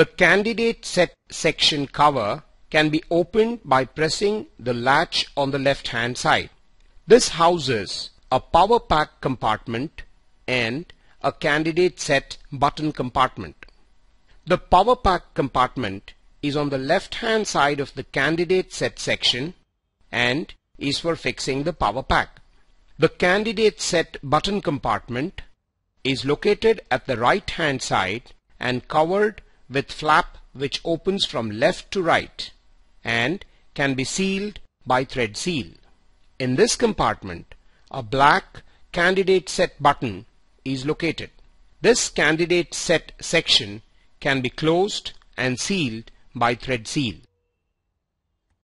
The candidate set section cover can be opened by pressing the latch on the left hand side. This houses a power pack compartment and a candidate set button compartment. The power pack compartment is on the left hand side of the candidate set section and is for fixing the power pack. The candidate set button compartment is located at the right hand side and covered with flap which opens from left to right and can be sealed by thread seal. In this compartment, a black candidate set button is located. This candidate set section can be closed and sealed by thread seal.